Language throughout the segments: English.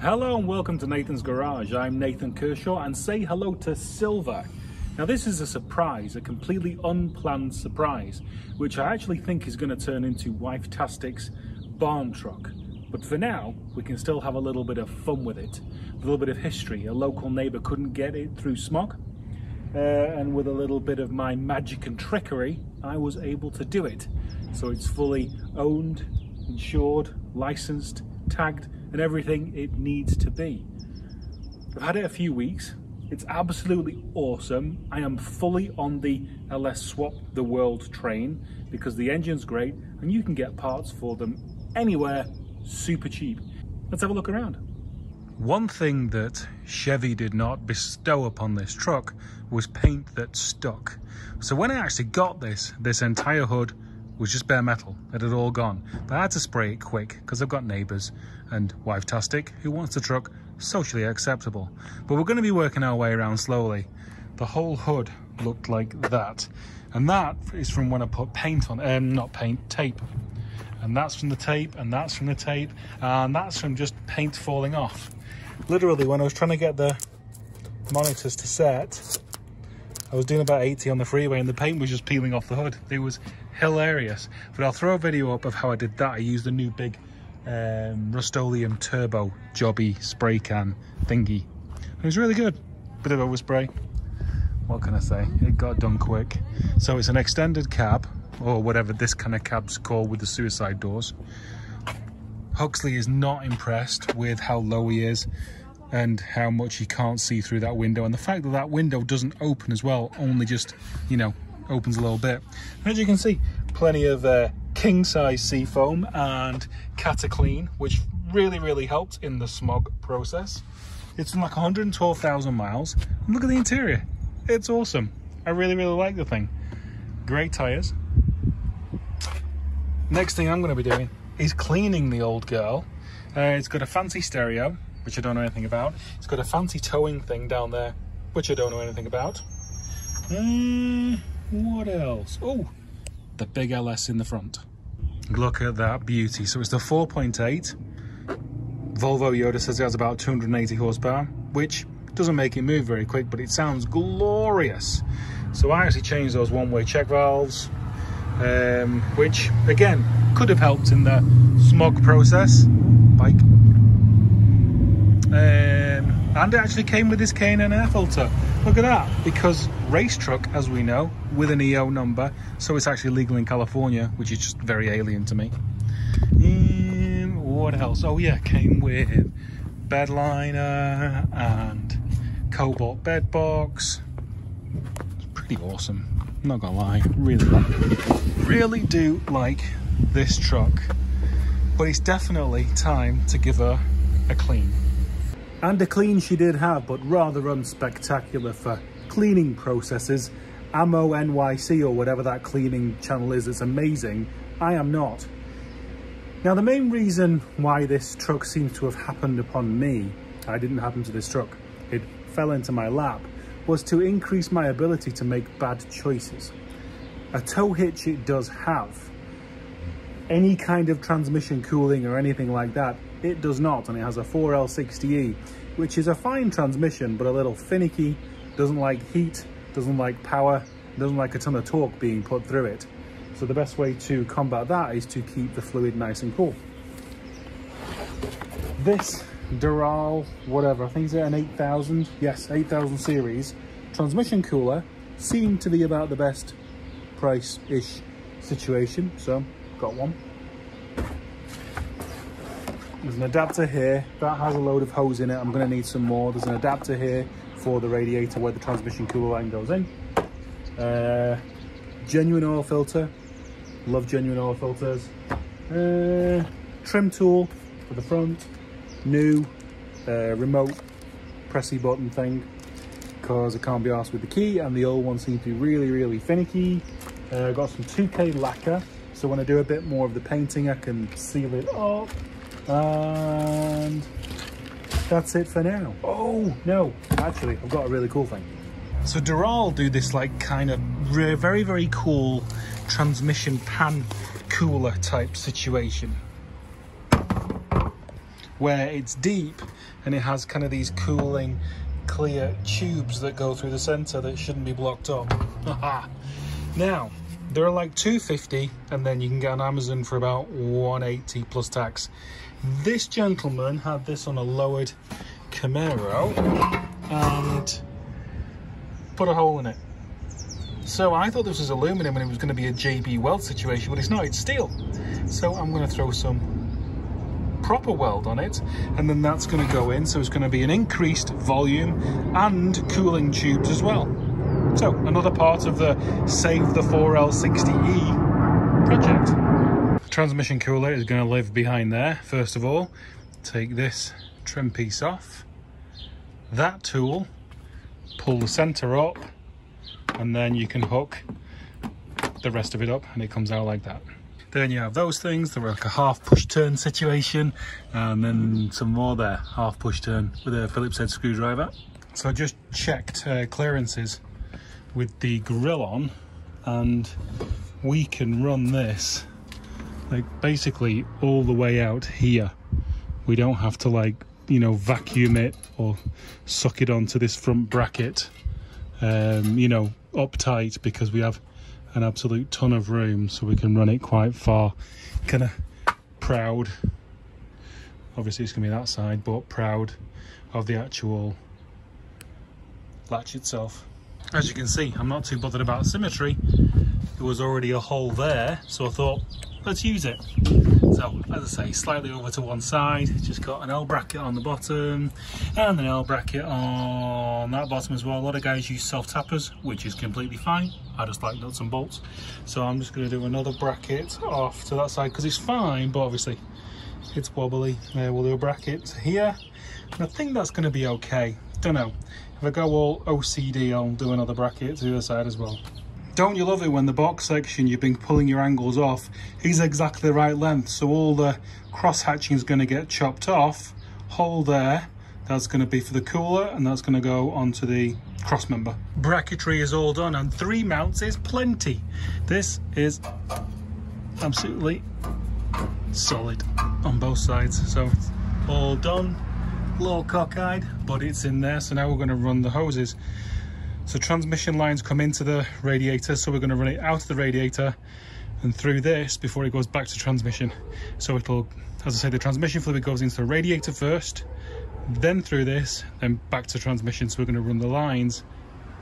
Hello and welcome to Nathan's Garage. I'm Nathan Kershaw and say hello to Silver. Now this is a surprise, a completely unplanned surprise, which I actually think is going to turn into Wife-tastic's barn truck. But for now, we can still have a little bit of fun with it. A little bit of history. A local neighbour couldn't get it through smog. Uh, and with a little bit of my magic and trickery, I was able to do it. So it's fully owned, insured, licensed, tagged, and everything it needs to be. I've had it a few weeks. It's absolutely awesome. I am fully on the LS Swap the World train because the engine's great and you can get parts for them anywhere super cheap. Let's have a look around. One thing that Chevy did not bestow upon this truck was paint that stuck. So when I actually got this, this entire hood was just bare metal. It had all gone. But I had to spray it quick because I've got neighbours and Wife-tastic who wants the truck socially acceptable. But we're going to be working our way around slowly. The whole hood looked like that. And that is from when I put paint on, um, not paint, tape. And that's from the tape, and that's from the tape, and that's from just paint falling off. Literally, when I was trying to get the monitors to set, I was doing about 80 on the freeway and the paint was just peeling off the hood. It was hilarious. But I'll throw a video up of how I did that. I used a new big um, Rust-Oleum Turbo Jobby spray can thingy. It was really good. Bit of overspray. What can I say? It got done quick. So it's an extended cab, or whatever this kind of cab's called with the suicide doors. Huxley is not impressed with how low he is and how much he can't see through that window and the fact that that window doesn't open as well only just you know opens a little bit. And as you can see plenty of uh, king size seafoam and Cataclean which really really helped in the smog process. It's like 112,000 miles. And look at the interior. It's awesome. I really really like the thing. Great tires. Next thing I'm going to be doing is cleaning the old girl. Uh, it's got a fancy stereo which I don't know anything about. It's got a fancy towing thing down there, which I don't know anything about. Mm, what else? Oh, the big LS in the front. Look at that beauty. So it's the 4.8. Volvo Yoda says it has about 280 horsepower, which doesn't make it move very quick, but it sounds glorious. So I actually changed those one-way check valves, um, which again could have helped in the smog process. Bike um, and it actually came with this K&N air filter. Look at that, because race truck, as we know, with an EO number, so it's actually legal in California, which is just very alien to me. Um, what else? Oh yeah, came with bed liner and cobalt bed box. It's pretty awesome. I'm not gonna lie, really, really do like this truck. But it's definitely time to give her a clean. And a clean she did have, but rather unspectacular for cleaning processes. Ammo NYC or whatever that cleaning channel is, it's amazing. I am not. Now the main reason why this truck seems to have happened upon me, I didn't happen to this truck, it fell into my lap, was to increase my ability to make bad choices. A tow hitch it does have. Any kind of transmission cooling or anything like that it does not, and it has a 4L60E, which is a fine transmission, but a little finicky, doesn't like heat, doesn't like power, doesn't like a ton of torque being put through it. So the best way to combat that is to keep the fluid nice and cool. This Derale, whatever, I think it's an 8000, yes, 8000 series, transmission cooler seemed to be about the best price-ish situation, so got one. There's an adapter here. That has a load of hose in it. I'm going to need some more. There's an adapter here for the radiator where the transmission cooler line goes in. Uh, genuine oil filter. Love genuine oil filters. Uh, trim tool for the front. New uh, remote pressy button thing because I can't be asked with the key and the old one seems to be really, really finicky. Uh, got some 2K lacquer. So when I do a bit more of the painting, I can seal it up and that's it for now. Oh, no, actually, I've got a really cool thing. So Derale do this like kind of very, very cool transmission pan cooler type situation. where it's deep and it has kind of these cooling clear tubes that go through the center that shouldn't be blocked up. now, they're like 250 and then you can get on Amazon for about 180 plus tax. This gentleman had this on a lowered Camaro and put a hole in it. So I thought this was aluminum and it was going to be a JB weld situation, but it's not, it's steel. So I'm going to throw some proper weld on it and then that's going to go in so it's going to be an increased volume and cooling tubes as well so another part of the save the 4L60E project transmission cooler is going to live behind there first of all. Take this trim piece off. That tool pull the center up and then you can hook the rest of it up and it comes out like that. Then you have those things, they're like a half push turn situation, and then some more there, half push turn with a Phillips head screwdriver. So I just checked uh, clearances with the grill on, and we can run this like basically all the way out here. We don't have to like, you know, vacuum it or suck it onto this front bracket, um, you know, uptight because we have an absolute ton of room so we can run it quite far. Kind of proud. Obviously it's gonna be that side but proud of the actual latch itself. As you can see I'm not too bothered about symmetry. There was already a hole there so I thought let's use it. So as I say slightly over to one side. Just got an L bracket on the bottom and an L bracket on that bottom as well. A lot of guys use self tappers which is completely fine. I just like nuts and bolts. So I'm just going to do another bracket off to that side because it's fine but obviously it's wobbly. There we'll do a bracket here. And I think that's going to be okay. Don't know if I go all OCD I'll do another bracket to the other side as well don't you love it when the box section you've been pulling your angles off is exactly the right length? So all the cross hatching is going to get chopped off. Hole there that's going to be for the cooler and that's going to go onto the cross member. Bracketry is all done and three mounts is plenty. This is absolutely solid on both sides. So all done. A little cockeyed but it's in there so now we're going to run the hoses so transmission lines come into the radiator, so we're going to run it out of the radiator and through this before it goes back to transmission. So it'll, as I say, the transmission fluid goes into the radiator first, then through this, then back to transmission. So we're going to run the lines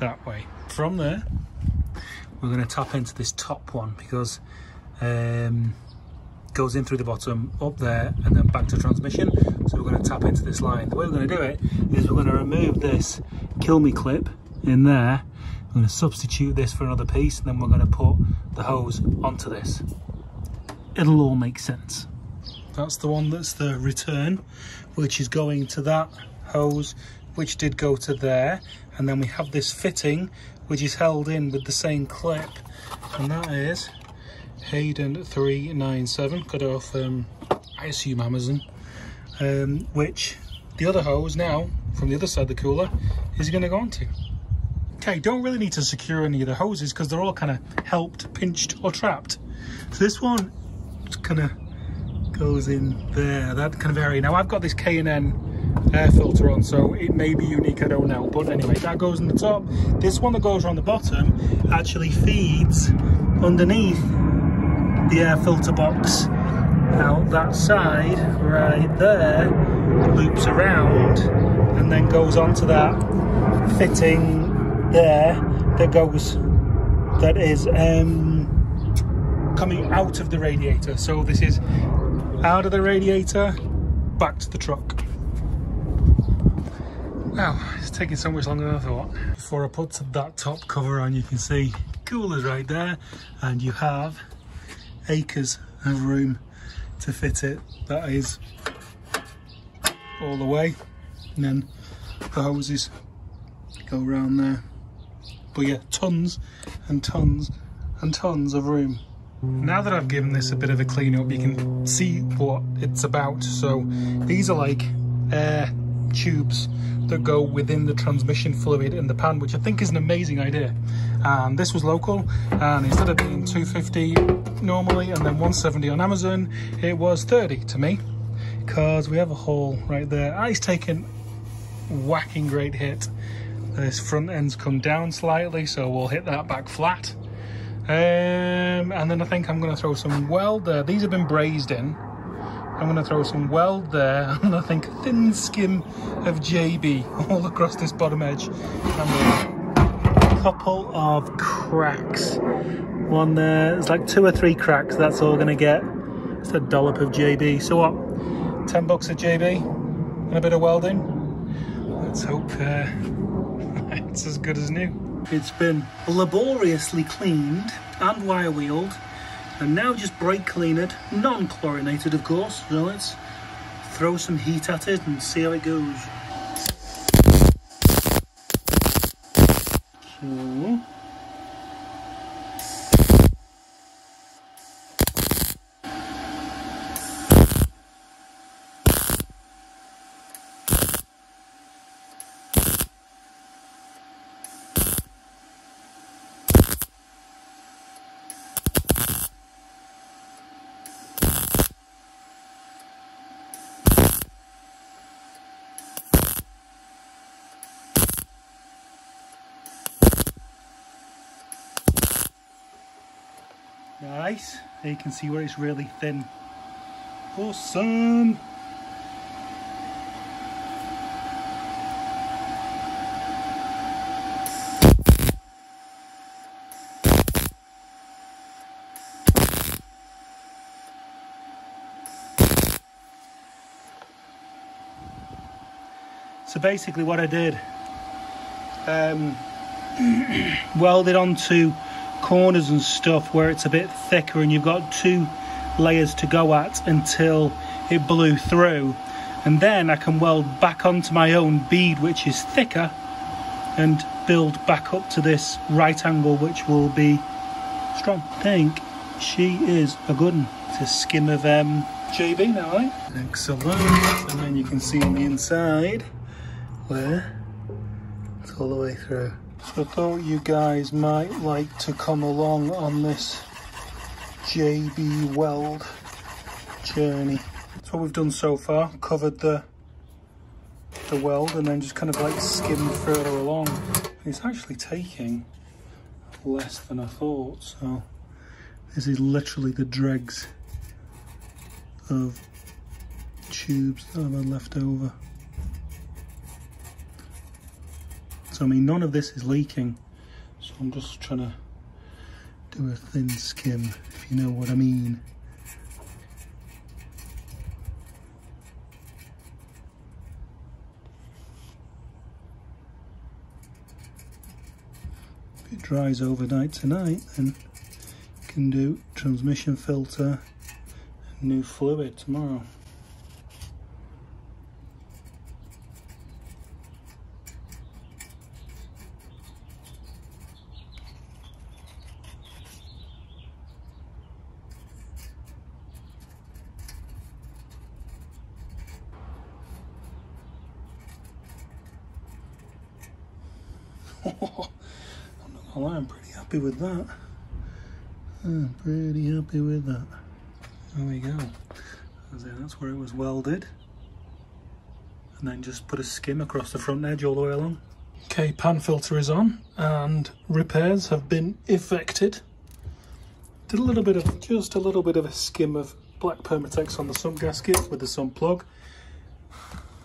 that way. From there, we're going to tap into this top one because um, goes in through the bottom, up there, and then back to transmission. So we're going to tap into this line. The way we're going to do it is we're going to remove this kill me clip in there. I'm going to substitute this for another piece and then we're going to put the hose onto this. It'll all make sense. That's the one that's the return, which is going to that hose, which did go to there. And then we have this fitting, which is held in with the same clip. And that is Hayden 397, got off, um, I assume Amazon, um, which the other hose now, from the other side of the cooler, is going to go onto. Okay, don't really need to secure any of the hoses because they're all kind of helped, pinched or trapped. So this one kind of goes in there, that kind of area. Now I've got this K&N air filter on, so it may be unique, I don't know. But anyway, that goes in the top. This one that goes around the bottom actually feeds underneath the air filter box out that side right there loops around and then goes onto that fitting there that goes that is um, coming out of the radiator. So this is out of the radiator back to the truck. Wow it's taking so much longer than I thought. Before I put that top cover on you can see coolers right there and you have acres of room to fit it. That is all the way. And then the hoses go around there but yeah, tons and tons and tons of room. Now that I've given this a bit of a clean up, you can see what it's about. So these are like air tubes that go within the transmission fluid in the pan, which I think is an amazing idea. And this was local, and instead of being 250 normally and then 170 on Amazon, it was 30 to me. because we have a hole right there. Ah, he's taken whacking great hit. This front end's come down slightly, so we'll hit that back flat. Um, and then I think I'm going to throw some weld there. These have been brazed in. I'm going to throw some weld there, and I think thin skim of JB all across this bottom edge. And a couple of cracks. One there, there's like two or three cracks. That's all going to get. It's a dollop of JB. So what? 10 bucks of JB and a bit of welding. Let's hope uh, it's as good as new. It's been laboriously cleaned and wire wheeled and now just brake cleaned, non-chlorinated of course, so let's throw some heat at it and see how it goes. Okay. Nice. There you can see where it's really thin. Awesome. So basically what I did, um, welded onto corners and stuff where it's a bit thicker and you've got two layers to go at until it blew through and then I can weld back onto my own bead which is thicker and build back up to this right angle which will be strong. I think she is a good one. It's a skim of um, JB now, right? Excellent. And then you can see on the inside where it's all the way through. So I thought you guys might like to come along on this JB Weld journey. That's what we've done so far, covered the the weld and then just kind of like skimmed further along. It's actually taking less than I thought, so this is literally the dregs of tubes that I've had left over. So I mean, none of this is leaking. So I'm just trying to do a thin skim, if you know what I mean. If it dries overnight tonight, then you can do transmission filter and new fluid tomorrow. I'm not gonna lie, I'm pretty happy with that. I'm pretty happy with that. There we go. That's where it was welded. And then just put a skim across the front edge all the way along. Okay, pan filter is on and repairs have been effected. Did a little bit of, just a little bit of a skim of black Permatex on the sump gasket with the sump plug.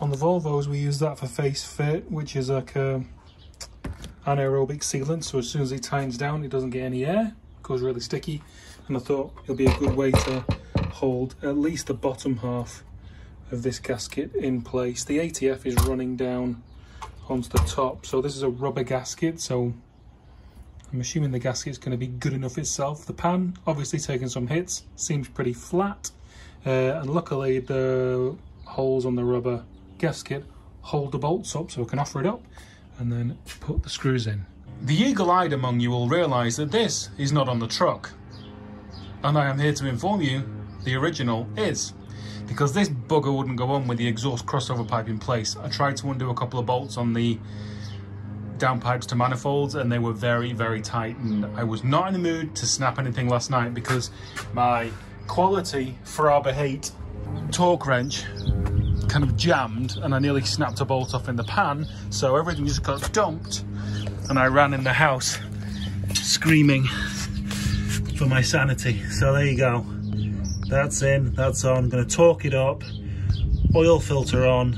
On the Volvos we use that for face fit, which is like a anaerobic sealant so as soon as it tightens down it doesn't get any air it goes really sticky. And I thought it'll be a good way to hold at least the bottom half of this gasket in place. The ATF is running down onto the top so this is a rubber gasket so I'm assuming the gasket is going to be good enough itself. The pan obviously taking some hits seems pretty flat. Uh, and luckily the holes on the rubber gasket hold the bolts up so I can offer it up and then put the screws in. The eagle-eyed among you will realise that this is not on the truck. And I am here to inform you, the original is. Because this bugger wouldn't go on with the exhaust crossover pipe in place. I tried to undo a couple of bolts on the downpipes to manifolds and they were very, very tight. And I was not in the mood to snap anything last night because my quality Harbor Freight torque wrench kind of jammed and I nearly snapped a bolt off in the pan. So everything just got dumped and I ran in the house screaming for my sanity. So there you go. That's in, that's on. I'm gonna torque it up, oil filter on,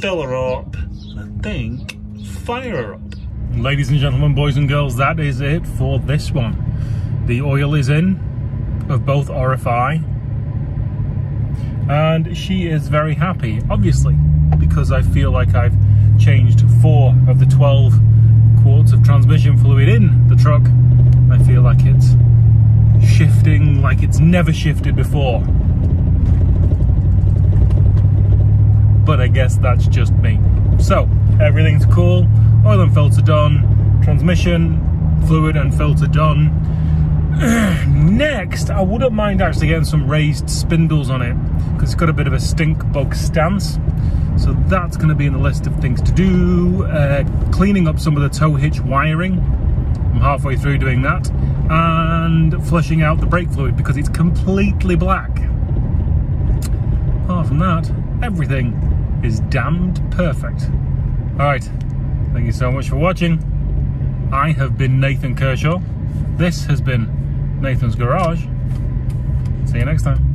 fill her up, and I think fire her up. Ladies and gentlemen, boys and girls, that is it for this one. The oil is in of both RFI and she is very happy, obviously, because I feel like I've changed four of the 12 quarts of transmission fluid in the truck. I feel like it's shifting like it's never shifted before. But I guess that's just me. So, everything's cool, oil and filter done, transmission, fluid and filter done. Next, I wouldn't mind actually getting some raised spindles on it because it's got a bit of a stink bug stance. So that's going to be in the list of things to do. Uh, cleaning up some of the tow hitch wiring. I'm halfway through doing that and flushing out the brake fluid because it's completely black. Apart from that, everything is damned perfect. All right, thank you so much for watching. I have been Nathan Kershaw. This has been Nathan's Garage. See you next time.